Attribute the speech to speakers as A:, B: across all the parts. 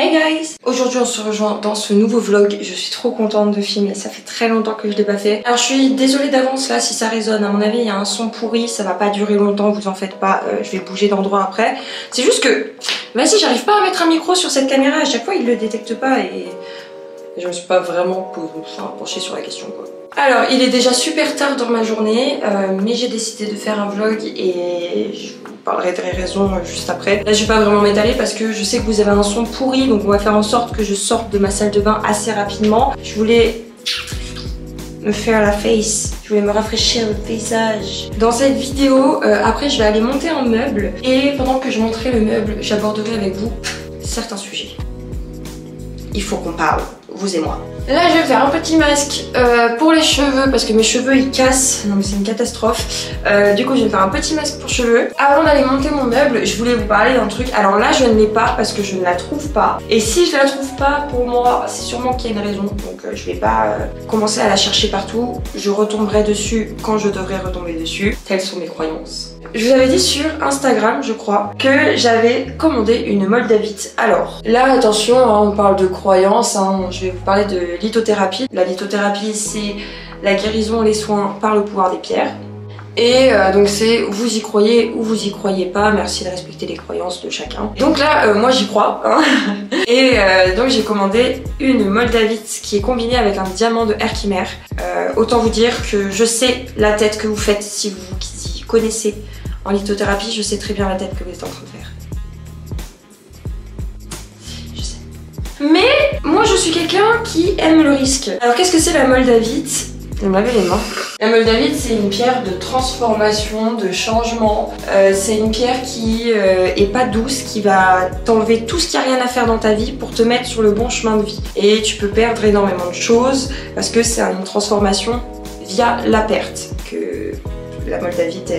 A: Hey guys! Aujourd'hui on se rejoint dans ce nouveau vlog, je suis trop contente de filmer, ça fait très longtemps que je l'ai pas fait. Alors je suis désolée d'avance là si ça résonne, à mon avis il y a un son pourri, ça va pas durer longtemps, vous en faites pas, euh, je vais bouger d'endroit après. C'est juste que, vas-y j'arrive pas à mettre un micro sur cette caméra, à chaque fois il le détecte pas et je me suis pas vraiment penchée sur la question quoi. Alors, il est déjà super tard dans ma journée, euh, mais j'ai décidé de faire un vlog et je vous parlerai des raisons juste après. Là, je vais pas vraiment m'étaler parce que je sais que vous avez un son pourri, donc on va faire en sorte que je sorte de ma salle de bain assez rapidement. Je voulais me faire la face, je voulais me rafraîchir le paysage. Dans cette vidéo, euh, après, je vais aller monter un meuble et pendant que je monterai le meuble, j'aborderai avec vous certains sujets. Il faut qu'on parle vous et moi. Là, je vais faire un petit masque euh, pour les cheveux parce que mes cheveux ils cassent. Non, mais c'est une catastrophe. Euh, du coup, je vais faire un petit masque pour cheveux. Avant d'aller monter mon meuble, je voulais vous parler d'un truc. Alors là, je ne l'ai pas parce que je ne la trouve pas. Et si je la trouve pas, pour moi, c'est sûrement qu'il y a une raison. Donc, euh, je vais pas commencer à la chercher partout. Je retomberai dessus quand je devrais retomber dessus. Telles sont mes croyances. Je vous avais dit sur Instagram, je crois, que j'avais commandé une Moldavite. Alors, là, attention, hein, on parle de croyances. Hein. je vais vous parler de lithothérapie. La lithothérapie, c'est la guérison les soins par le pouvoir des pierres. Et euh, donc c'est vous y croyez ou vous y croyez pas, merci de respecter les croyances de chacun. Donc là, euh, moi j'y crois. Hein. et euh, donc j'ai commandé une moldavite qui est combinée avec un diamant de Herkimer. autant vous dire que je sais la tête que vous faites si vous y connaissez en lithothérapie, je sais très bien la tête que vous êtes en train de faire. Mais moi je suis quelqu'un qui aime le risque. Alors qu'est-ce que c'est la moldavite je me laver les mains. La moldavite, c'est une pierre de transformation, de changement. Euh, c'est une pierre qui euh, est pas douce, qui va t'enlever tout ce qui a rien à faire dans ta vie pour te mettre sur le bon chemin de vie. Et tu peux perdre énormément de choses parce que c'est une transformation via la perte que la Moldavite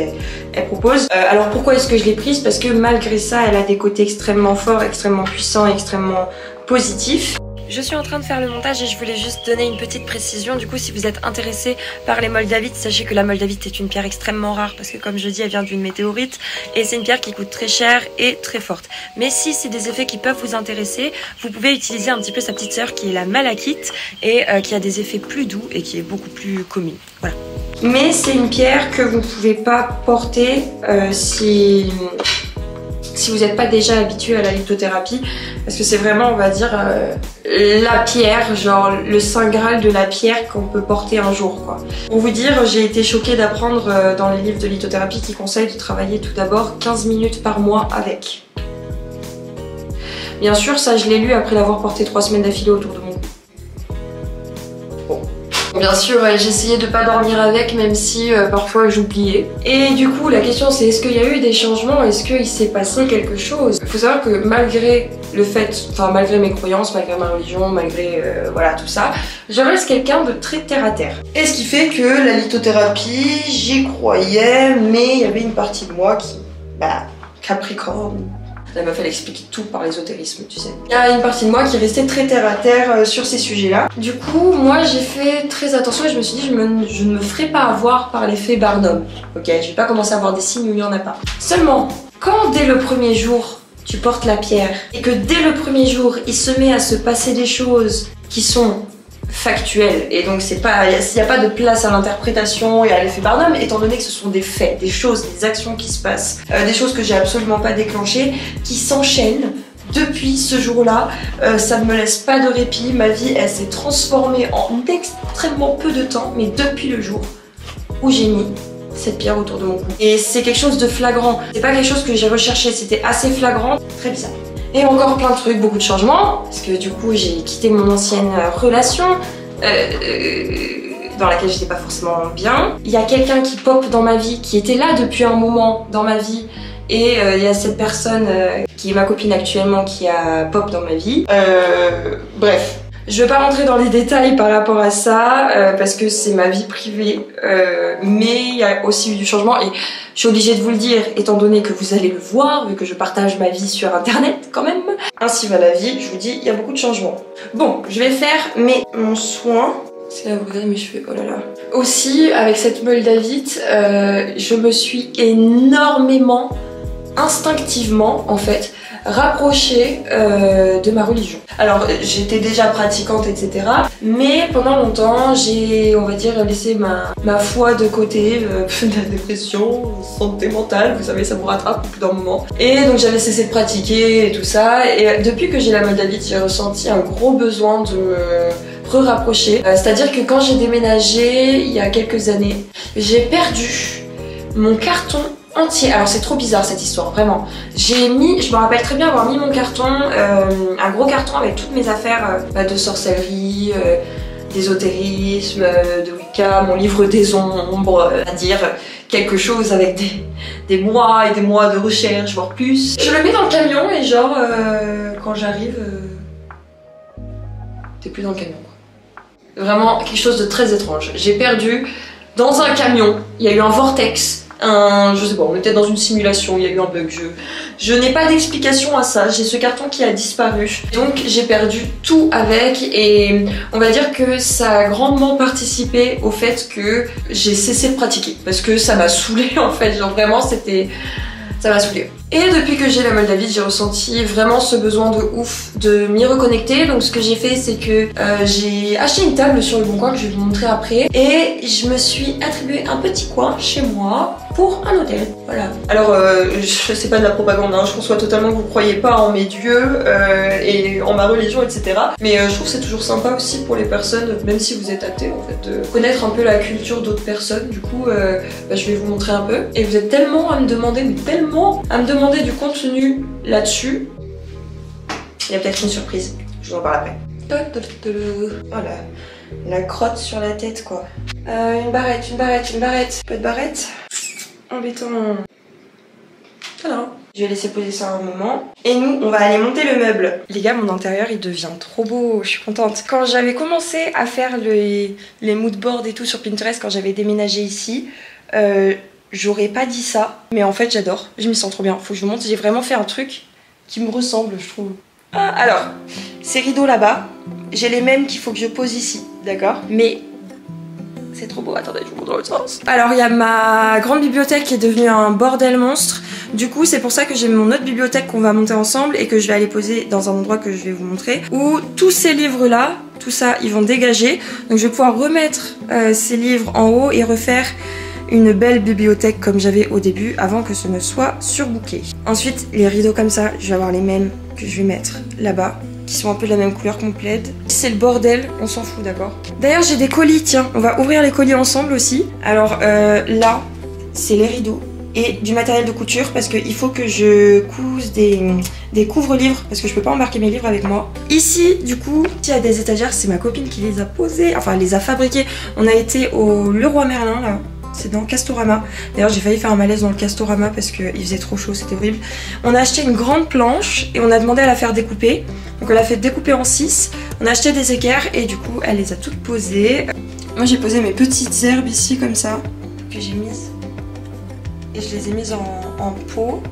A: elle, propose. Euh, alors pourquoi est-ce que je l'ai prise? Parce que malgré ça, elle a des côtés extrêmement forts, extrêmement puissants, extrêmement Je suis en train de faire le montage et je voulais juste donner une petite précision. Du coup, si vous êtes intéressé par les moldavites, sachez que la moldavite est une pierre extrêmement rare parce que comme je dis, elle vient d'une météorite et c'est une pierre qui coûte très cher et très forte. Mais si c'est des effets qui peuvent vous intéresser, vous pouvez utiliser un petit peu sa petite sœur qui est la malachite et euh, qui a des effets plus doux et qui est beaucoup plus commune. Voilà. Mais c'est une pierre que vous ne pouvez pas porter euh, si si vous n'êtes pas déjà habitué à la lithothérapie, parce que c'est vraiment, on va dire, euh, la pierre, genre le saint graal de la pierre qu'on peut porter un jour, quoi. Pour vous dire, j'ai été choquée d'apprendre euh, dans les livres de lithothérapie qui conseillent de travailler tout d'abord 15 minutes par mois avec. Bien sûr, ça je l'ai lu après l'avoir porté 3 semaines d'affilée autour de. Bien sûr, essayé de pas dormir avec, même si euh, parfois j'oubliais. Et du coup, la question c'est est-ce qu'il y a eu des changements? Est-ce qu'il s'est passé quelque chose? Il faut savoir que malgré le fait, enfin malgré mes croyances, malgré ma religion, malgré euh, voilà tout ça, je reste quelqu'un de très terre à terre. Et ce qui fait que la lithothérapie, j'y croyais, mais il y avait une partie de moi qui, bah, Capricorne, la meuf elle explique tout par l'ésotérisme, tu sais. Il y a une partie de moi qui restait très terre à terre euh, sur ces sujets-là. Du coup, moi j'ai fait très attention et je me suis dit je, ne me ferai pas avoir par l'effet Barnum. Ok, je vais pas commencer à avoir des signes où il n'y en a pas. Seulement, quand dès le premier jour tu portes la pierre et que dès le premier jour il se met à se passer des choses qui sont factuel et donc c'est pas il n'y a, pas de place à l'interprétation et à l'effet Barnum étant donné que ce sont des faits, des choses, des actions qui se passent, euh, des choses que j'ai absolument pas déclenchées qui s'enchaînent depuis ce jour-là, euh, ça ne me laisse pas de répit, ma vie elle s'est transformée en extrêmement peu de temps mais depuis le jour où j'ai mis cette pierre autour de mon cou. Et c'est quelque chose de flagrant, c'est pas quelque chose que j'ai recherché, c'était assez flagrant, très bizarre. Et encore plein de trucs, beaucoup de changements, parce que du coup j'ai quitté mon ancienne relation, euh, euh, dans laquelle j'étais pas forcément bien. Il y a quelqu'un qui pop dans ma vie, qui était là depuis un moment dans ma vie, et euh, il y a cette personne qui est ma copine actuellement qui a pop dans ma vie. bref, je vais pas rentrer dans les détails par rapport à ça euh, parce que c'est ma vie privée, euh, mais il y a aussi eu du changement et je suis obligée de vous le dire étant donné que vous allez le voir vu que je partage ma vie sur internet quand même. Ainsi va la vie, je vous dis, il y a beaucoup de changements. Bon, je vais faire mes, mon soin. C'est là vous mes cheveux, oh là là. Aussi, avec cette meule David, euh, je me suis énormément instinctivement en fait rapprocher euh, de ma religion. Alors j'étais déjà pratiquante etc. Mais pendant longtemps j'ai on va dire laissé ma, foi de côté, euh, la dépression, santé mentale, vous savez ça vous rattrape au bout moment. Et donc j'avais cessé de pratiquer et tout ça. Et depuis que j'ai la Moldavie j'ai ressenti un gros besoin de me re-rapprocher. Euh, c'est-à-dire que quand j'ai déménagé il y a quelques années, j'ai perdu mon carton entier. Alors c'est trop bizarre cette histoire, vraiment. J'ai mis, je me rappelle très bien avoir mis mon carton, euh, un gros carton avec toutes mes affaires euh, bah, de sorcellerie, euh, d'ésotérisme, de Wicca, mon livre des ombres, à dire quelque chose avec des, des, mois et des mois de recherche, voire plus. Je le mets dans le camion et genre, quand j'arrive, t'es plus dans le camion. Vraiment quelque chose de très étrange. J'ai perdu dans un camion, il y a eu un vortex je sais pas, on était dans une simulation, il y a eu un bug. Je, je n'ai pas d'explication à ça. J'ai ce carton qui a disparu. Donc j'ai perdu tout avec et on va dire que ça a grandement participé au fait que j'ai cessé de pratiquer. Parce que ça m'a saoulé en fait. Genre vraiment c'était... Ça m'a saoulé. Et depuis que j'ai la Moldavie, j'ai ressenti vraiment ce besoin de ouf de m'y reconnecter. Donc ce que j'ai fait, c'est que euh, j'ai acheté une table sur le bon coin que je vais vous montrer après. Et je me suis attribué un petit coin chez moi pour un hôtel. Voilà. Alors, euh, je sais pas de la propagande, hein, je conçois totalement que vous croyez pas en mes dieux euh, et en ma religion, etc. Mais je trouve que c'est toujours sympa aussi pour les personnes, même si vous êtes athée, en fait, de connaître un peu la culture d'autres personnes. Du coup, bah, je vais vous montrer un peu. Et vous êtes tellement à me demander, mais tellement à me demander du contenu là-dessus. Il y a peut-être une surprise, je vous en parle après. Voilà, la crotte sur la tête quoi. Euh, une barrette, une barrette, une barrette. Pas de barrette? Embêtant. Alors, je vais laisser poser ça un moment. Et nous, on va aller monter le meuble. Les gars, mon intérieur, il devient trop beau. Je suis contente. Quand j'avais commencé à faire les, les moodboards et tout sur Pinterest, quand j'avais déménagé ici, euh, J'aurais pas dit ça, mais en fait j'adore, je m'y sens trop bien. Faut que je vous montre, j'ai vraiment fait un truc qui me ressemble, je trouve. Ah, alors, ces rideaux là-bas, j'ai les mêmes qu'il faut que je pose ici, d'accord? Mais c'est trop beau, attendez, je vous montre l'autre sens. Alors, il y a ma grande bibliothèque qui est devenue un bordel monstre. Du coup, c'est pour ça que j'ai mon autre bibliothèque qu'on va monter ensemble et que je vais aller poser dans un endroit que je vais vous montrer. Où tous ces livres-là, tout ça, ils vont dégager. Donc, je vais pouvoir remettre euh, ces livres en haut et refaire une belle bibliothèque comme j'avais au début avant que ce ne soit surbooké. Ensuite, les rideaux comme ça, je vais avoir les mêmes que je vais mettre là-bas qui sont un peu de la même couleur complète. C'est le bordel, on s'en fout, d'accord D'ailleurs, j'ai des colis, tiens, on va ouvrir les colis ensemble aussi. Alors euh, là, c'est les rideaux et du matériel de couture parce qu'il faut que je couse des, des couvre-livres parce que je peux pas embarquer mes livres avec moi. Ici, du coup, il y a des étagères, c'est ma copine qui les a posées, enfin, les a fabriquées. On a été au Leroy Merlin, là, c'est dans Castorama. D'ailleurs, j'ai failli faire un malaise dans le Castorama parce qu'il faisait trop chaud, c'était horrible. On a acheté une grande planche et on a demandé à la faire découper. Donc, on l'a fait découper en 6. On a acheté des équerres et du coup, elle les a toutes posées. Moi, j'ai posé mes petites herbes ici, comme ça, que j'ai mises. Et je les ai mises en, en pot.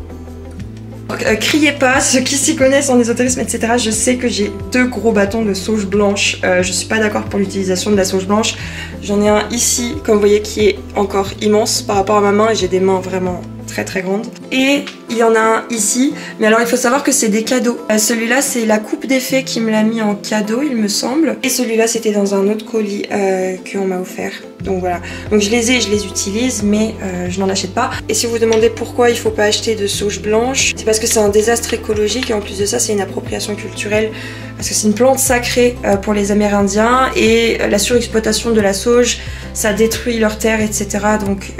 A: Euh, criez pas, ceux qui s'y connaissent en ésotérisme, etc. Je sais que j'ai deux gros bâtons de sauge blanche. Euh, je suis pas d'accord pour l'utilisation de la sauge blanche. J'en ai un ici, comme vous voyez, qui est encore immense par rapport à ma main et j'ai des mains vraiment très grandes. Et il y en a un ici, mais alors il faut savoir que c'est des cadeaux. Euh, celui-là, c'est la coupe d'effet qui me l'a mis en cadeau, il me semble. Et celui-là, c'était dans un autre colis euh, qu'on m'a offert. Donc voilà. Donc je les ai, je les utilise, mais euh, je n'en achète pas. Et si vous vous demandez pourquoi il faut pas acheter de sauge blanche, c'est parce que c'est un désastre écologique et en plus de ça, c'est une appropriation culturelle parce que c'est une plante sacrée euh, pour les Amérindiens et la surexploitation de la sauge, ça détruit leurs terres, etc. Donc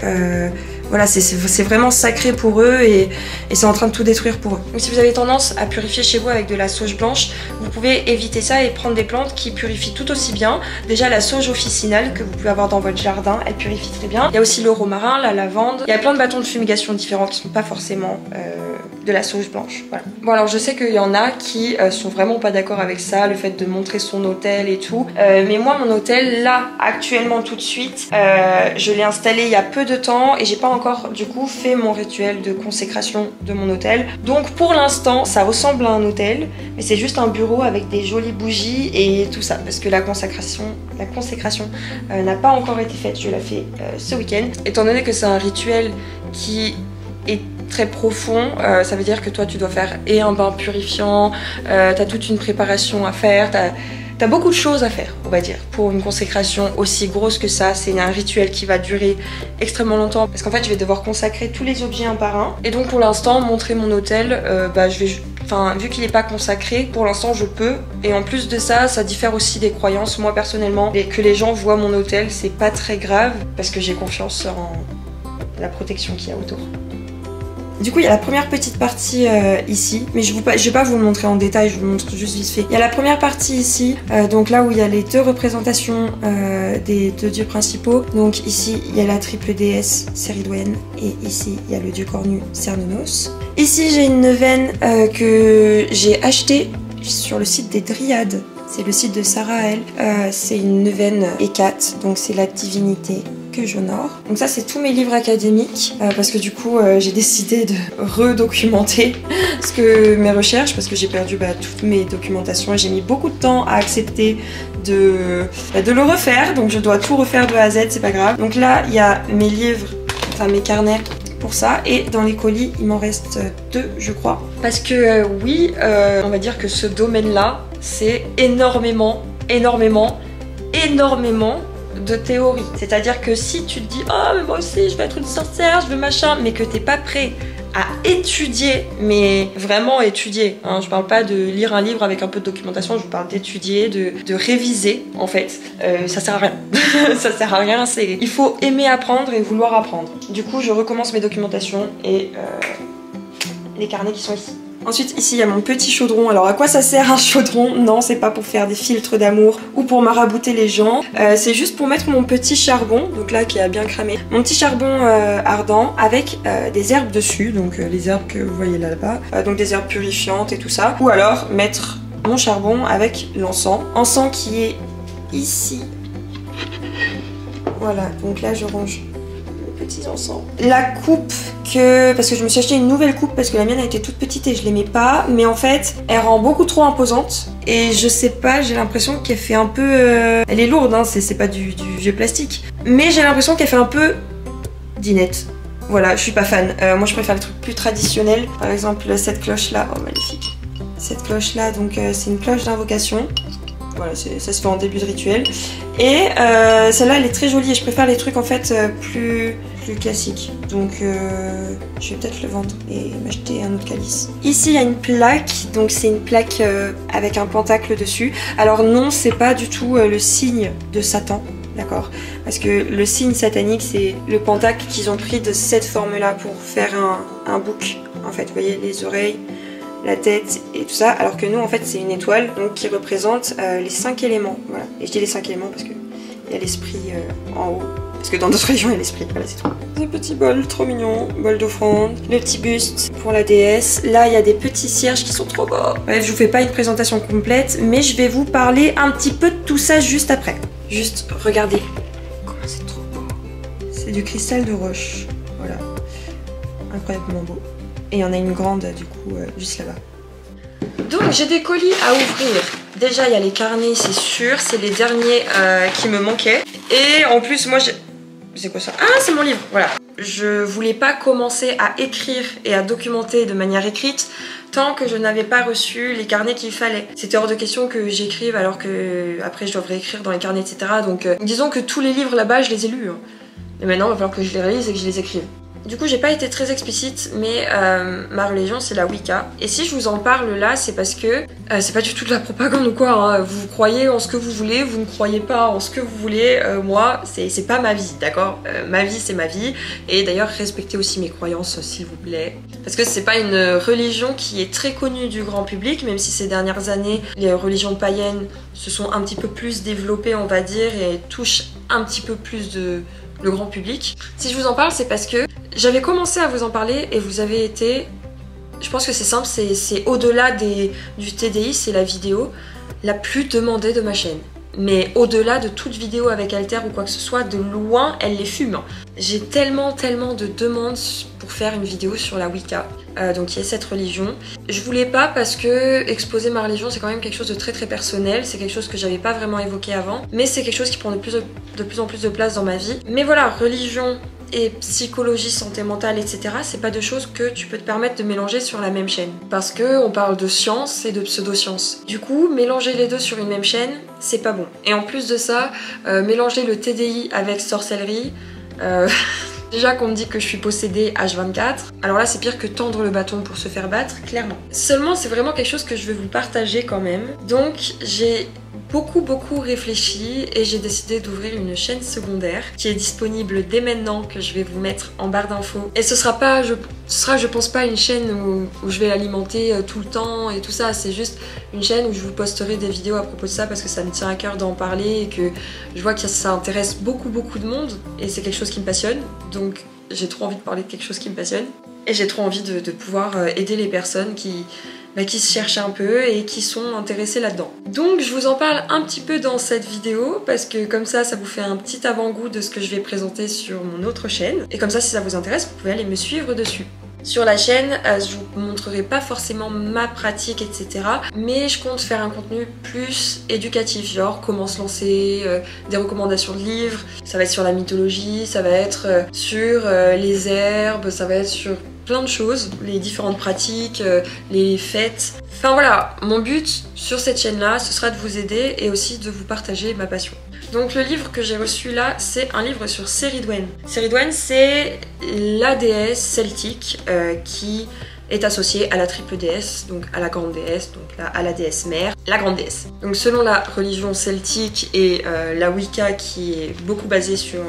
A: voilà, c'est vraiment sacré pour eux et, c'est en train de tout détruire pour eux. Donc si vous avez tendance à purifier chez vous avec de la sauge blanche, vous pouvez éviter ça et prendre des plantes qui purifient tout aussi bien. Déjà la sauge officinale que vous pouvez avoir dans votre jardin, elle purifie très bien. Il y a aussi le romarin, la lavande. Il y a plein de bâtons de fumigation différents qui sont pas forcément euh, de la sauge blanche. Voilà. Bon alors je sais qu'il y en a qui euh, sont vraiment pas d'accord avec ça, le fait de montrer son hôtel et tout. Euh, mais moi mon hôtel là actuellement tout de suite, je l'ai installé il y a peu de temps et j'ai pas encore du coup fait mon rituel de consécration de mon hôtel. Donc pour l'instant ça ressemble à un hôtel mais c'est juste un bureau avec des jolies bougies et tout ça parce que la consécration, la consécration euh, n'a pas encore été faite. Je l'ai fait euh, ce week-end. Étant donné que c'est un rituel qui est très profond, euh, ça veut dire que toi tu dois faire et un bain purifiant, euh, t'as toute une préparation à faire, t'as T'as beaucoup de choses à faire, on va dire, pour une consécration aussi grosse que ça. C'est un rituel qui va durer extrêmement longtemps parce qu'en fait, je vais devoir consacrer tous les objets un par un. Et donc, pour l'instant, montrer mon hôtel, euh, bah, je vais Enfin, vu qu'il n'est pas consacré, pour l'instant je peux. Et en plus de ça, ça diffère aussi des croyances. Moi personnellement, et que les gens voient mon hôtel, c'est pas très grave parce que j'ai confiance en la protection qu'il y a autour. Du coup, il y a la première petite partie euh, ici, mais je ne vais pas vous le montrer en détail, je vous le montre juste vite fait. Il y a la première partie ici, euh, donc là où il y a les deux représentations euh, des deux dieux principaux. Donc ici, il y a la triple déesse Céridouenne et ici, il y a le dieu cornu Cernunos. Ici, j'ai une neuvaine que j'ai achetée sur le site des Dryades. C'est le site de Sarah elle. c'est une neuvaine Hécate, donc c'est la divinité j'honore. Donc ça c'est tous mes livres académiques euh, parce que du coup euh, j'ai décidé de redocumenter ce que mes recherches parce que j'ai perdu bah, toutes mes documentations et j'ai mis beaucoup de temps à accepter de, bah, de le refaire donc je dois tout refaire de A à Z c'est pas grave. Donc là il y a mes livres, enfin mes carnets pour ça et dans les colis il m'en reste deux je crois parce que euh, oui on va dire que ce domaine là c'est énormément énormément énormément de théorie. C'est-à-dire que si tu te dis oh mais moi aussi je vais être une sorcière, je veux machin, mais que t'es pas prêt à étudier, mais vraiment étudier. Hein. Je parle pas de lire un livre avec un peu de documentation, je parle d'étudier, de, réviser en fait. Euh, ça sert à rien. ça sert à rien. C'est il faut aimer apprendre et vouloir apprendre. Du coup, je recommence mes documentations et euh, les carnets qui sont ici. Ensuite, ici, il y a mon petit chaudron. Alors, à quoi ça sert un chaudron? Non, c'est pas pour faire des filtres d'amour ou pour marabouter les gens. Euh, c'est juste pour mettre mon petit charbon, donc là, qui a bien cramé. Mon petit charbon euh, ardent avec euh, des herbes dessus, donc les herbes que vous voyez là-bas. donc des herbes purifiantes et tout ça. Ou alors, mettre mon charbon avec l'encens. Encens qui est ici. Voilà, donc là, je range petits encens. La coupe que... Parce que je me suis acheté une nouvelle coupe parce que la mienne a été toute petite et je l'aimais pas. Mais en fait, elle rend beaucoup trop imposante. Et je sais pas, j'ai l'impression qu'elle fait un peu... Euh, elle est lourde, hein, c'est pas du, vieux plastique. Mais j'ai l'impression qu'elle fait un peu dinette. Voilà, je suis pas fan. Euh, moi, je préfère les trucs plus traditionnels. Par exemple, cette cloche-là. Oh, magnifique. Cette cloche-là, donc euh, c'est une cloche d'invocation. Voilà, ça se fait en début de rituel. Et celle-là, elle est très jolie et je préfère les trucs en fait plus, plus classiques. Donc euh, je vais peut-être le vendre et m'acheter un autre calice. Ici, il y a une plaque. Donc c'est une plaque avec un pentacle dessus. Alors non, c'est pas du tout le signe de Satan. D'accord? Parce que le signe satanique, c'est le pentacle qu'ils ont pris de cette forme-là pour faire un, bouc. En fait, vous voyez, les oreilles, la tête et tout ça, alors que nous en fait c'est une étoile donc qui représente euh, les cinq éléments. Voilà. Et je dis les cinq éléments parce que il y a l'esprit euh, en haut. Parce que dans d'autres régions il y a l'esprit, voilà c'est tout. Des petits bols trop mignons, bol d'offrande, le petit buste pour la déesse. Là il y a des petits cierges qui sont trop beaux. Bref, je vous fais pas une présentation complète, mais je vais vous parler un petit peu de tout ça juste après. Juste regardez comment c'est trop beau. C'est du cristal de roche. Voilà. Incroyablement beau. Et il y en a une grande du coup euh, juste là-bas. Donc j'ai des colis à ouvrir. Déjà il y a les carnets c'est sûr, c'est les derniers euh, qui me manquaient. Et en plus moi j'ai... C'est quoi ça Ah c'est mon livre, voilà. Je voulais pas commencer à écrire et à documenter de manière écrite tant que je n'avais pas reçu les carnets qu'il fallait. C'était hors de question que j'écrive alors que après je devrais écrire dans les carnets etc. Donc euh, disons que tous les livres là-bas je les ai lus. Hein. Et maintenant il va falloir que je les réalise et que je les écrive. Du coup, j'ai pas été très explicite, mais euh, ma religion c'est la Wicca. Et si je vous en parle là, c'est parce que euh, c'est pas du tout de la propagande ou quoi. Hein. Vous croyez en ce que vous voulez, vous ne croyez pas en ce que vous voulez. Euh, moi, c'est pas ma vie, d'accord? Ma vie, c'est ma vie. Et d'ailleurs, respectez aussi mes croyances, s'il vous plaît. Parce que c'est pas une religion qui est très connue du grand public, même si ces dernières années, les religions païennes se sont un petit peu plus développées, on va dire, et touchent un petit peu plus de le grand public. Si je vous en parle, c'est parce que j'avais commencé à vous en parler et vous avez été... Je pense que c'est simple, c'est au-delà du TDI, c'est la vidéo la plus demandée de ma chaîne. Mais au-delà de toute vidéo avec Alter ou quoi que ce soit, de loin, elle les fume. J'ai tellement, tellement de demandes faire une vidéo sur la Wicca. Euh, donc y a cette religion. Je voulais pas parce que exposer ma religion c'est quand même quelque chose de très très personnel, c'est quelque chose que j'avais pas vraiment évoqué avant, mais c'est quelque chose qui prend de plus, de plus en plus de place dans ma vie. Mais voilà, religion et psychologie, santé mentale, etc., c'est pas deux choses que tu peux te permettre de mélanger sur la même chaîne. Parce que on parle de science et de pseudoscience. Du coup, mélanger les deux sur une même chaîne, c'est pas bon. Et en plus de ça, euh, mélanger le TDI avec sorcellerie, euh, Déjà qu'on me dit que je suis possédée H24, alors là c'est pire que tendre le bâton pour se faire battre, clairement. Seulement c'est vraiment quelque chose que je vais vous partager quand même. Donc j'ai beaucoup beaucoup réfléchi et j'ai décidé d'ouvrir une chaîne secondaire qui est disponible dès maintenant que je vais vous mettre en barre d'infos. Et ce sera pas, je, ce sera je pense pas une chaîne où, je vais l'alimenter euh, tout le temps et tout ça, c'est juste une chaîne où je vous posterai des vidéos à propos de ça parce que ça me tient à cœur d'en parler et que je vois que ça intéresse beaucoup beaucoup de monde et c'est quelque chose qui me passionne. Donc j'ai trop envie de parler de quelque chose qui me passionne et j'ai trop envie de, de pouvoir euh, aider les personnes qui bah, qui se cherchent un peu et qui sont intéressés là-dedans. Donc je vous en parle un petit peu dans cette vidéo parce que comme ça, ça vous fait un petit avant-goût de ce que je vais présenter sur mon autre chaîne. Et comme ça, si ça vous intéresse, vous pouvez aller me suivre dessus. Sur la chaîne, euh, je vous montrerai pas forcément ma pratique, etc. Mais je compte faire un contenu plus éducatif, genre comment se lancer, euh, des recommandations de livres. Ça va être sur la mythologie, ça va être euh, sur les herbes, ça va être sur plein de choses, les différentes pratiques, euh, les fêtes. Enfin voilà, mon but sur cette chaîne-là, ce sera de vous aider et aussi de vous partager ma passion. Donc le livre que j'ai reçu là, c'est un livre sur Ceridwen. Ceridwen, c'est la déesse celtique euh, qui est associée à la triple déesse, donc à la grande déesse, donc à la déesse mère, la grande déesse. Donc selon la religion celtique et euh, la Wicca qui est beaucoup basée sur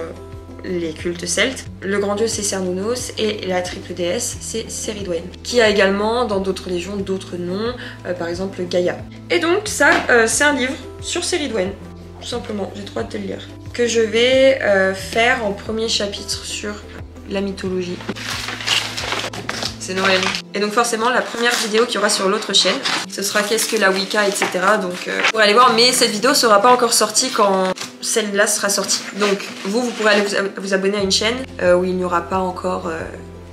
A: les cultes celtes. Le grand dieu c'est Cernunnos et la triple déesse c'est Ceridwen, qui a également dans d'autres légions d'autres noms, euh, par exemple Gaïa. Et donc ça euh, c'est un livre sur Ceridwen, tout simplement, j'ai trop hâte de le lire, que je vais euh, faire en premier chapitre sur la mythologie. C'est Noël. Et donc forcément la première vidéo qu'il y aura sur l'autre chaîne, ce sera qu'est-ce que la Wicca, etc. Donc pour aller voir, mais cette vidéo sera pas encore sortie quand celle-là sera sortie. Donc vous, vous pourrez aller vous, abonner à une chaîne euh, où il n'y aura pas encore... Euh,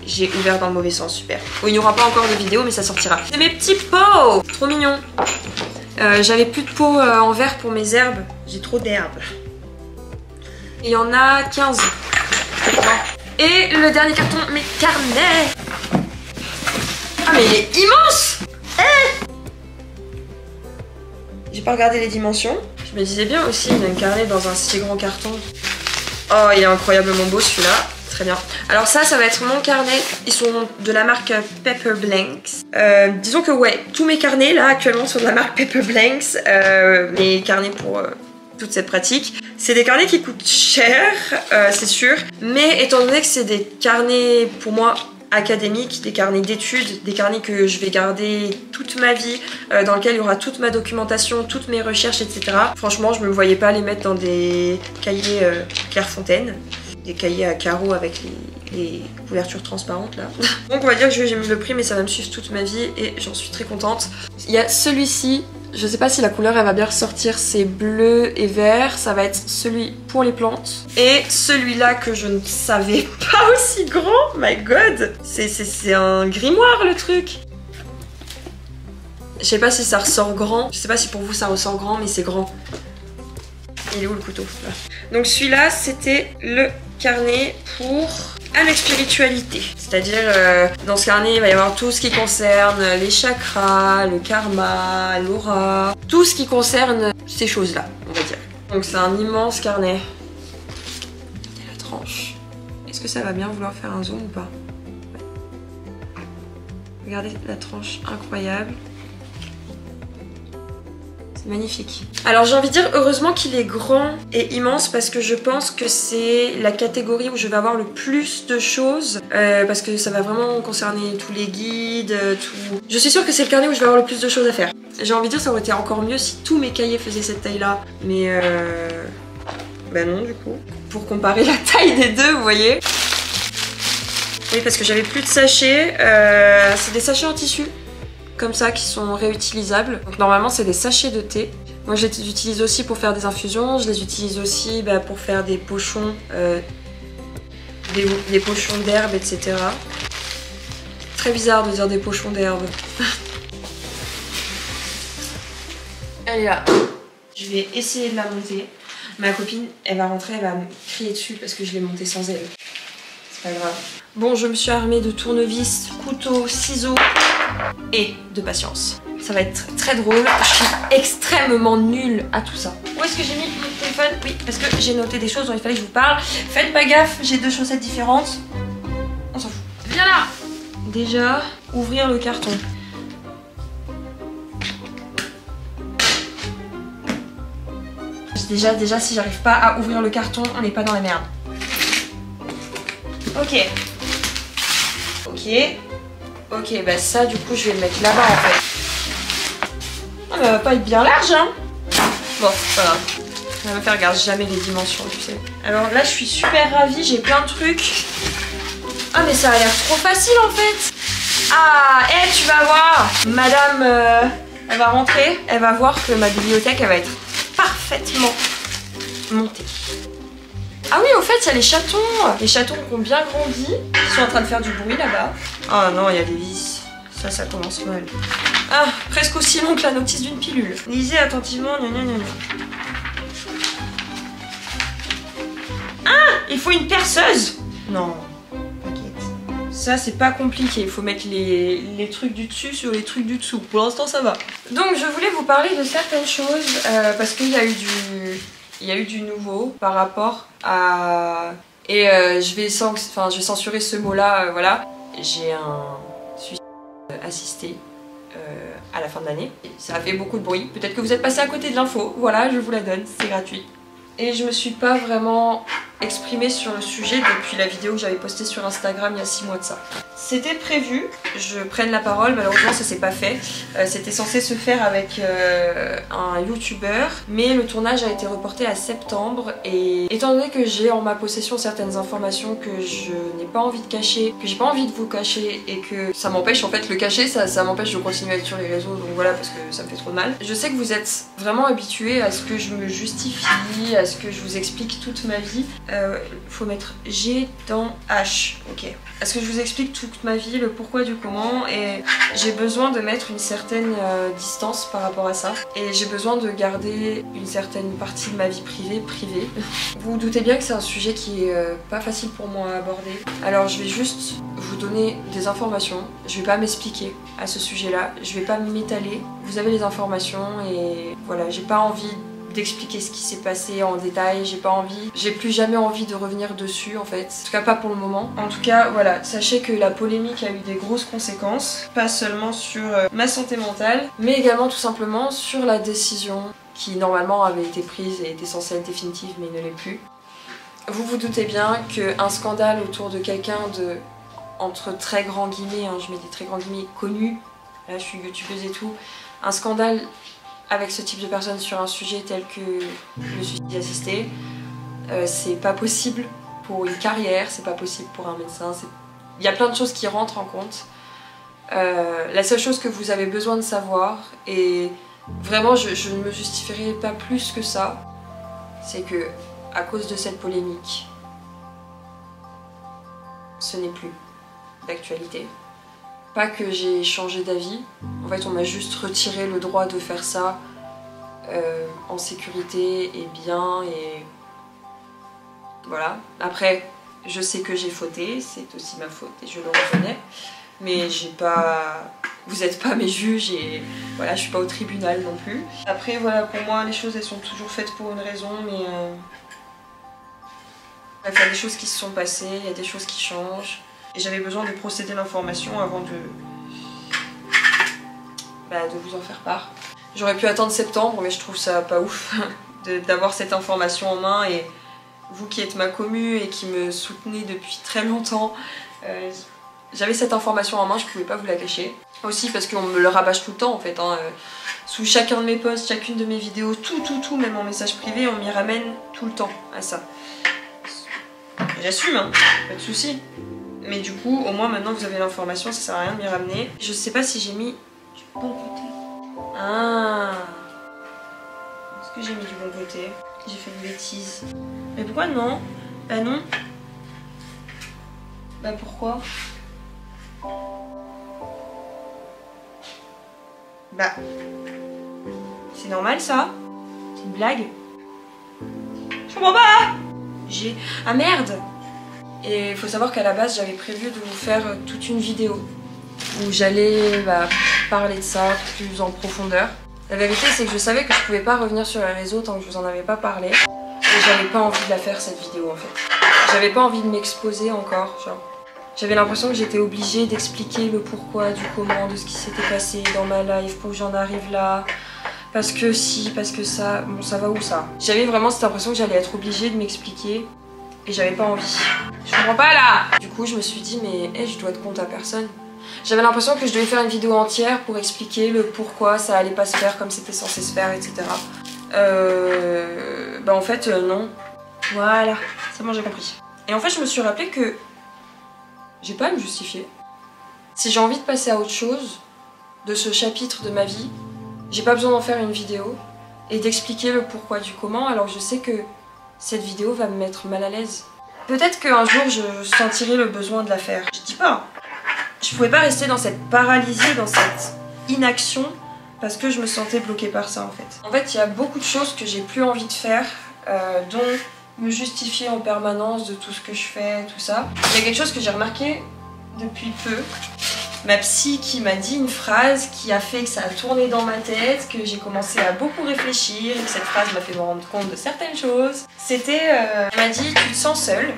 A: j'ai ouvert dans le mauvais sens, super. Où il n'y aura pas encore de vidéo, mais ça sortira. C'est mes petits pots Trop mignon euh, J'avais plus de pots en verre pour mes herbes. J'ai trop d'herbes. Il y en a 15. Et le dernier carton, mes carnets Ah mais il est immense eh J'ai pas regardé les dimensions. Je me disais bien aussi un carnet dans un si grand carton. Oh, il est incroyablement beau celui-là. Très bien. Alors ça, ça va être mon carnet. Ils sont de la marque Pepper Blanks. Euh, disons que ouais, tous mes carnets là actuellement sont de la marque Pepper Blanks. Euh, mes carnets pour euh, toute cette pratique. C'est des carnets qui coûtent cher, euh, c'est sûr. Mais étant donné que c'est des carnets pour moi académiques, des carnets d'études, des carnets que je vais garder toute ma vie, euh, dans lesquels il y aura toute ma documentation, toutes mes recherches, etc. Franchement, je me voyais pas les mettre dans des cahiers euh, Clairefontaine, des cahiers à carreaux avec les, couvertures transparentes là. Donc on va dire que j'ai mis le prix, mais ça va me suivre toute ma vie et j'en suis très contente. Il y a celui-ci je sais pas si la couleur elle va bien ressortir, c'est bleu et vert. Ça va être celui pour les plantes. Et celui-là que je ne savais pas aussi grand, my god C'est un grimoire le truc Je sais pas si ça ressort grand. Je sais pas si pour vous ça ressort grand, mais c'est grand. Il est où le couteau? Donc celui-là, c'était le carnet pour avec spiritualité. C'est-à-dire, euh, dans ce carnet, il va y avoir tout ce qui concerne les chakras, le karma, l'aura, tout ce qui concerne ces choses-là, on va dire. Donc c'est un immense carnet. Regardez la tranche. Est-ce que ça va bien vouloir faire un zoom ou pas? Regardez la tranche incroyable magnifique. Alors j'ai envie de dire heureusement qu'il est grand et immense parce que je pense que c'est la catégorie où je vais avoir le plus de choses euh, parce que ça va vraiment concerner tous les guides, euh, tout. Je suis sûre que c'est le carnet où je vais avoir le plus de choses à faire. J'ai envie de dire ça aurait été encore mieux si tous mes cahiers faisaient cette taille là, mais euh... Bah non du coup. Pour comparer la taille des deux, vous voyez. Oui parce que j'avais plus de sachets, euh, c'est des sachets en tissu comme ça qui sont réutilisables. Donc normalement c'est des sachets de thé. Moi je les utilise aussi pour faire des infusions, je les utilise aussi bah, pour faire des pochons, euh, des, pochons d'herbe, etc. Très bizarre de dire des pochons d'herbe. Elle est là. Je vais essayer de la monter. Ma copine, elle va rentrer, elle va me crier dessus parce que je l'ai montée sans elle. Pas grave. Bon, je me suis armée de tournevis, couteau, ciseaux et de patience. Ça va être très drôle. Je suis extrêmement nulle à tout ça. Où est-ce que j'ai mis mon téléphone? Oui, parce que j'ai noté des choses dont il fallait que je vous parle. Faites pas gaffe, j'ai deux chaussettes différentes. On s'en fout. Viens là Déjà, ouvrir le carton. Déjà, déjà, si j'arrive pas à ouvrir le carton, on n'est pas dans la merde. Ok. Ok. Ok, bah ça, du coup, je vais le mettre là-bas, en fait. Ah, mais elle va pas être bien large, hein Bon, voilà. Ça va faire, regarde jamais les dimensions, tu sais. Alors là, je suis super ravie, j'ai plein de trucs. Ah, mais ça a l'air trop facile, en fait Ah, hé, tu vas voir Madame, euh, elle va rentrer, elle va voir que ma bibliothèque, elle va être parfaitement montée. Ah oui, au fait, il y a les chatons. Les chatons qui ont bien grandi. Ils sont en train de faire du bruit là-bas. Oh non, il y a des vis. Ça, ça commence mal. Ah, presque aussi long que la notice d'une pilule. Lisez attentivement. Gna, gna, gna. Ah, il faut une perceuse. Non, t'inquiète. Ça, c'est pas compliqué. Il faut mettre les, les trucs du dessus sur les trucs du dessous. Pour l'instant, ça va. Donc, je voulais vous parler de certaines choses euh, parce qu'il y a eu du il y a eu du nouveau par rapport à... Et euh, je, vais enfin, je vais censurer ce mot-là, euh, voilà. J'ai un suicide assisté euh, à la fin de l'année. Ça a fait beaucoup de bruit. Peut-être que vous êtes passé à côté de l'info. Voilà, je vous la donne, c'est gratuit. Et je me suis pas vraiment exprimée sur le sujet depuis la vidéo que j'avais postée sur Instagram il y a 6 mois de ça. C'était prévu, je prenne la parole, malheureusement ça s'est pas fait. Euh, c'était censé se faire avec euh, un youtubeur, mais le tournage a été reporté à septembre et étant donné que j'ai en ma possession certaines informations que je n'ai pas envie de cacher, que j'ai pas envie de vous cacher et que ça m'empêche en fait le cacher, ça, ça m'empêche de continuer à être sur les réseaux donc voilà parce que ça me fait trop de mal. Je sais que vous êtes vraiment habitués à ce que je me justifie, à ce que je vous explique toute ma vie. Euh, faut mettre G dans H, ok. Est-ce que je vous explique toute ma vie, le pourquoi du comment et j'ai besoin de mettre une certaine euh, distance par rapport à ça et j'ai besoin de garder une certaine partie de ma vie privée privée. Vous, vous doutez bien que c'est un sujet qui est euh, pas facile pour moi à aborder. Alors je vais juste vous donner des informations. Je vais pas m'expliquer à ce sujet-là. Je vais pas m'étaler. Vous avez les informations et voilà, j'ai pas envie d'expliquer ce qui s'est passé en détail, j'ai pas envie, j'ai plus jamais envie de revenir dessus en fait, en tout cas pas pour le moment. En tout cas voilà, sachez que la polémique a eu des grosses conséquences, pas seulement sur euh, ma santé mentale, mais également tout simplement sur la décision qui normalement avait été prise et était censée être définitive mais ne l'est plus. Vous vous doutez bien qu'un scandale autour de quelqu'un de entre très grands guillemets, hein, je mets des très grands guillemets, connu, là je suis youtubeuse et tout, un scandale avec ce type de personne sur un sujet tel que le suicide assisté, euh, c'est pas possible pour une carrière, c'est pas possible pour un médecin. Il y a plein de choses qui rentrent en compte. Euh, la seule chose que vous avez besoin de savoir, et vraiment je, je ne me justifierai pas plus que ça, c'est que à cause de cette polémique, ce n'est plus d'actualité. Pas que j'ai changé d'avis, en fait on m'a juste retiré le droit de faire ça euh, en sécurité et bien et voilà. Après, je sais que j'ai fauté, c'est aussi ma faute et je le reconnais, mais j'ai pas... Vous êtes pas mes juges et voilà, je suis pas au tribunal non plus. Après voilà, pour moi les choses elles sont toujours faites pour une raison, mais... Euh... il y a des choses qui se sont passées, il y a des choses qui changent. Et j'avais besoin de procéder l'information avant de... Bah, de vous en faire part. J'aurais pu attendre septembre, mais je trouve ça pas ouf d'avoir cette information en main et vous qui êtes ma commu et qui me soutenez depuis très longtemps, euh, j'avais cette information en main, je pouvais pas vous la cacher. Aussi parce qu'on me le rabâche tout le temps en fait. Hein. Euh, sous chacun de mes posts, chacune de mes vidéos, tout, tout, tout, même en message privé, on m'y ramène tout le temps à ça. J'assume, hein, pas de soucis. Mais du coup, au moins maintenant vous avez l'information, ça sert à rien de m'y ramener. Je sais pas si j'ai mis du bon côté. Ah. Est-ce que j'ai mis du bon côté? J'ai fait une bêtise. Mais pourquoi non? Bah non. Bah pourquoi? Bah... C'est normal ça. C'est une blague. Je comprends pas. J'ai... Ah merde Et il faut savoir qu'à la base, j'avais prévu de vous faire toute une vidéo où j'allais bah, parler de ça plus en profondeur. La vérité, c'est que je savais que je pouvais pas revenir sur les réseaux tant que je vous en avais pas parlé. Et j'avais pas envie de la faire cette vidéo en fait. J'avais pas envie de m'exposer encore. J'avais l'impression que j'étais obligée d'expliquer le pourquoi, du comment, de ce qui s'était passé dans ma life pour que j'en arrive là. Parce que si, parce que ça, bon ça va où ça? J'avais vraiment cette impression que j'allais être obligée de m'expliquer et j'avais pas envie. Je comprends pas là Du coup je me suis dit mais je dois être compte à personne. J'avais l'impression que je devais faire une vidéo entière pour expliquer le pourquoi ça allait pas se faire comme c'était censé se faire, etc. Euh... Bah en fait euh, non. Voilà, c'est bon j'ai compris. Et en fait je me suis rappelé que j'ai pas à me justifier. Si j'ai envie de passer à autre chose de ce chapitre de ma vie, j'ai pas besoin d'en faire une vidéo et d'expliquer le pourquoi du comment alors je sais que cette vidéo va me mettre mal à l'aise. Peut-être qu'un jour je sentirai le besoin de la faire. Je dis pas. Je pouvais pas rester dans cette paralysie, dans cette inaction parce que je me sentais bloquée par ça en fait. En fait, il y a beaucoup de choses que j'ai plus envie de faire, euh, dont me justifier en permanence de tout ce que je fais, tout ça. Il y a quelque chose que j'ai remarqué depuis peu. Ma psy qui m'a dit une phrase qui a fait que ça a tourné dans ma tête, que j'ai commencé à beaucoup réfléchir et que cette phrase m'a fait me rendre compte de certaines choses. C'était, euh, elle m'a dit, tu te sens seule,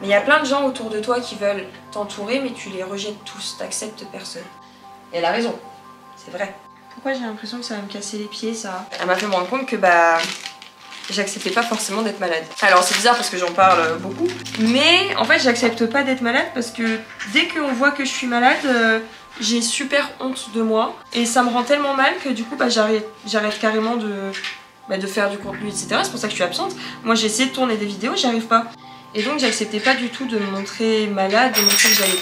A: mais il y a plein de gens autour de toi qui veulent t'entourer, mais tu les rejettes tous, t'acceptes personne. Et elle a raison, c'est vrai. Pourquoi j'ai l'impression que ça va me casser les pieds ça? Elle m'a fait me rendre compte que bah j'acceptais pas forcément d'être malade. Alors c'est bizarre parce que j'en parle beaucoup, mais en fait j'accepte pas d'être malade parce que dès qu'on voit que je suis malade, euh, j'ai super honte de moi et ça me rend tellement mal que du coup bah, j'arrête carrément de, bah, de faire du contenu etc. C'est pour ça que je suis absente. Moi j'ai essayé de tourner des vidéos, j'y arrive pas. Et donc j'acceptais pas du tout de me montrer malade, de montrer que j'allais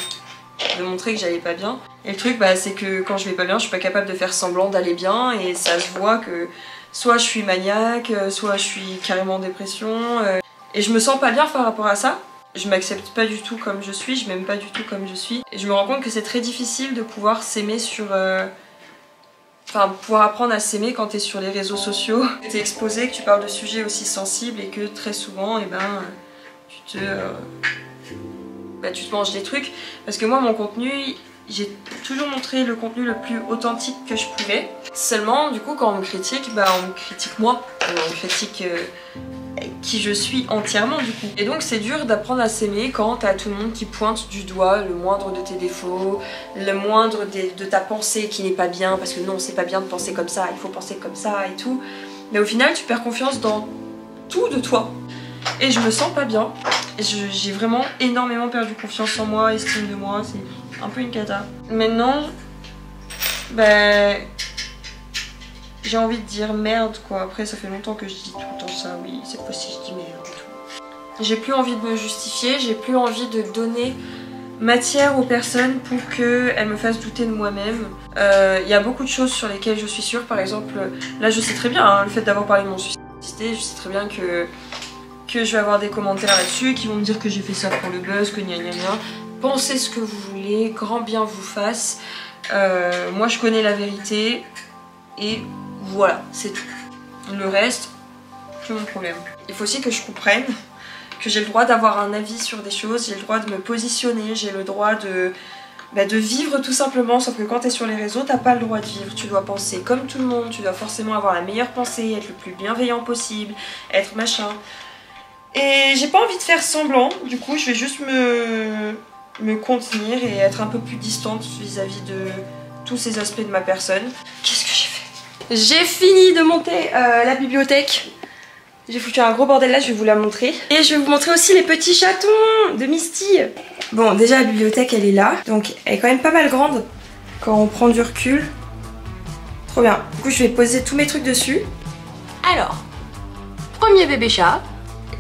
A: de montrer que j'allais pas bien. Et le truc, bah, c'est que quand je vais pas bien, je suis pas capable de faire semblant d'aller bien et ça se voit que soit je suis maniaque, euh, soit je suis carrément en dépression. Euh, et je me sens pas bien par rapport à ça. Je m'accepte pas du tout comme je suis, je m'aime pas du tout comme je suis. Et je me rends compte que c'est très difficile de pouvoir s'aimer sur... Euh, enfin, pouvoir apprendre à s'aimer quand t'es sur les réseaux sociaux. T'es exposé, que tu parles de sujets aussi sensibles et que très souvent, et eh ben, tu te... Bah, tu te manges des trucs. Parce que moi, mon contenu, j'ai toujours montré le contenu le plus authentique que je pouvais. Seulement, du coup, quand on me critique, bah on me critique moi. On me critique euh, qui je suis entièrement, du coup. Et donc, c'est dur d'apprendre à s'aimer quand t'as tout le monde qui pointe du doigt le moindre de tes défauts, le moindre de, ta pensée qui n'est pas bien, parce que non, c'est pas bien de penser comme ça, il faut penser comme ça et tout. Mais au final, tu perds confiance dans tout de toi. Et je me sens pas bien. J'ai vraiment énormément perdu confiance en moi, estime de moi. C'est un peu une cata. Maintenant, ben, j'ai envie de dire merde quoi. Après, ça fait longtemps que je dis tout le temps ça. Oui, cette fois-ci, je dis merde tout. J'ai plus envie de me justifier, j'ai plus envie de donner matière aux personnes pour qu'elles me fassent douter de moi-même. Il euh, y a beaucoup de choses sur lesquelles je suis sûre. Par exemple, là, je sais très bien, hein, le fait d'avoir parlé de mon suicide, je sais très bien que que je vais avoir des commentaires là-dessus qui vont me dire que j'ai fait ça pour le buzz, que gna gna gna pensez ce que vous voulez, grand bien vous fasse. Euh, moi je connais la vérité et voilà, c'est tout. Le reste, plus mon problème. Il faut aussi que je comprenne que j'ai le droit d'avoir un avis sur des choses, j'ai le droit de me positionner, j'ai le droit de, bah, de vivre tout simplement, sauf que quand t'es sur les réseaux, t'as pas le droit de vivre. Tu dois penser comme tout le monde, tu dois forcément avoir la meilleure pensée, être le plus bienveillant possible, être machin. Et j'ai pas envie de faire semblant, du coup je vais juste me, me contenir et être un peu plus distante vis-à-vis de tous ces aspects de ma personne. Qu'est-ce que j'ai fait? J'ai fini de monter euh, la bibliothèque. J'ai foutu un gros bordel là, je vais vous la montrer. Et je vais vous montrer aussi les petits chatons de Misty. Bon, déjà la bibliothèque elle est là, donc elle est quand même pas mal grande quand on prend du recul. Trop bien. Du coup, je vais poser tous mes trucs dessus. Alors, premier bébé chat.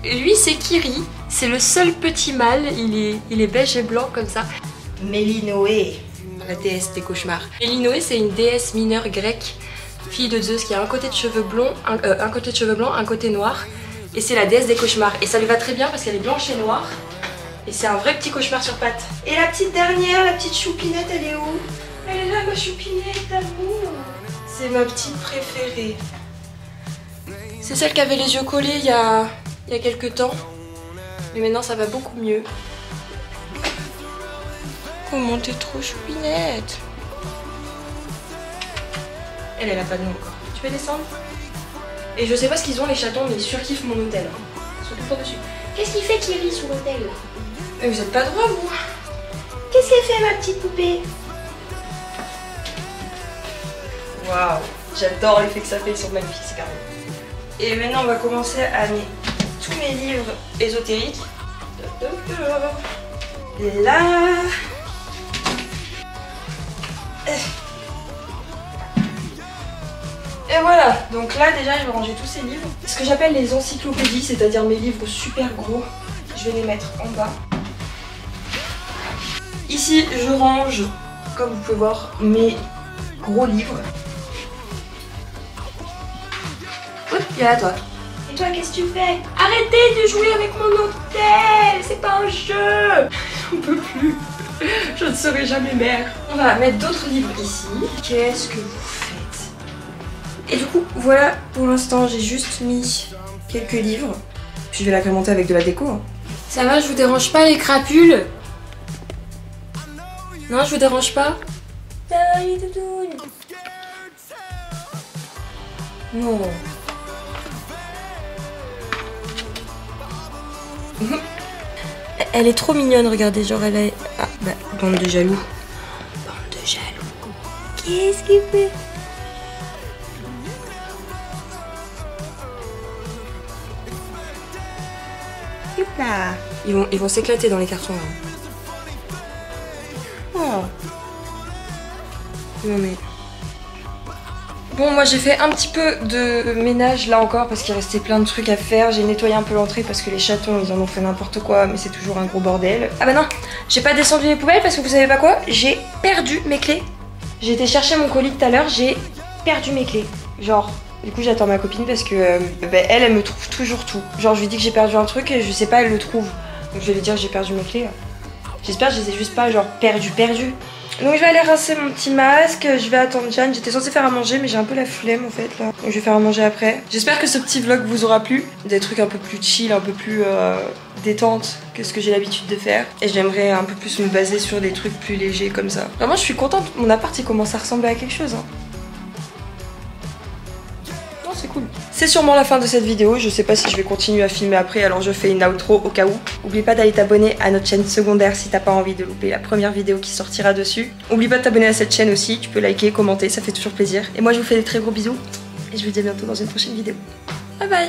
A: Lui, c'est Kiri. C'est le seul petit mâle, il est, il est beige et blanc comme ça. Mélinoé, la déesse des cauchemars. Mélinoé, c'est une déesse mineure grecque, fille de Zeus, qui a un côté de cheveux blonds, un, euh, un côté de cheveux blancs, un côté noir. Et c'est la déesse des cauchemars. Et ça lui va très bien parce qu'elle est blanche et noire. Et c'est un vrai petit cauchemar sur pattes. Et la petite dernière, la petite choupinette, elle est où? Elle est là, ma choupinette d'amour. C'est ma petite préférée. C'est celle qui avait les yeux collés il y a, il y a quelques temps. Mais maintenant ça va beaucoup mieux. Comment t'es trop choupinette Elle, elle a pas de nom encore. Tu peux descendre? Et je sais pas ce qu'ils ont les chatons, mais ils surkiffent mon hôtel. Ils sont tout le temps dessus.
B: Qu'est-ce qu'il fait Kiri sur l'hôtel?
A: Mais vous êtes pas droit, vous
B: Qu'est-ce qu'elle fait ma petite poupée?
A: Waouh J'adore l'effet que ça fait, ils sont magnifiques ces carnets. Et maintenant, on va commencer à mettre mes livres ésotériques. Là... Et voilà, donc là déjà je vais ranger tous ces livres. Ce que j'appelle les encyclopédies, c'est-à-dire mes livres super gros. Je vais les mettre en bas. Ici, je range, comme vous pouvez voir, mes gros livres. Oups, il y a là toi.
B: Toi, qu'est-ce que tu fais? Arrêtez de jouer avec mon hôtel C'est pas un jeu
A: J'en peux plus. Je ne serai jamais mère. On va mettre d'autres livres ici. Qu'est-ce que vous faites? Et du coup, voilà, pour l'instant, j'ai juste mis quelques livres. Puis je vais l'agrémenter avec de la déco. hein. Ça va, je vous dérange pas les crapules? Non, je vous dérange pas? Non. Elle est trop mignonne, regardez, genre elle est... Ah, bah, bande de jaloux. Bande de jaloux. Qu'est-ce qu'il fait? Ils vont ils s'éclater dans les cartons là. Oh. Non mais... Bon, moi j'ai fait un petit peu de ménage là encore parce qu'il restait plein de trucs à faire. J'ai nettoyé un peu l'entrée parce que les chatons ils en ont fait n'importe quoi, mais c'est toujours un gros bordel. Ah bah non, j'ai pas descendu les poubelles parce que vous savez pas quoi? J'ai perdu mes clés. J'ai été chercher mon colis tout à l'heure, j'ai perdu mes clés. Genre, du coup j'attends ma copine parce que euh, bah, elle, elle me trouve toujours tout. Genre je lui dis que j'ai perdu un truc et je sais pas, elle le trouve. Donc je vais lui dire j'ai perdu mes clés. J'espère que je les ai juste pas genre perdu, perdu. Donc je vais aller rincer mon petit masque, je vais attendre Jeanne. J'étais censée faire à manger mais j'ai un peu la flemme en fait là. Donc je vais faire à manger après. J'espère que ce petit vlog vous aura plu. Des trucs un peu plus chill, un peu plus euh, détente que ce que j'ai l'habitude de faire. Et j'aimerais un peu plus me baser sur des trucs plus légers comme ça. Vraiment je suis contente, mon appart il commence à ressembler à quelque chose. Hein. Non c'est cool. C'est sûrement la fin de cette vidéo, je sais pas si je vais continuer à filmer après alors je fais une outro au cas où. Oublie pas d'aller t'abonner à notre chaîne secondaire si t'as pas envie de louper la première vidéo qui sortira dessus. Oublie pas de t'abonner à cette chaîne aussi, tu peux liker, commenter, ça fait toujours plaisir. Et moi je vous fais des très gros bisous et je vous dis à bientôt dans une prochaine vidéo. Bye bye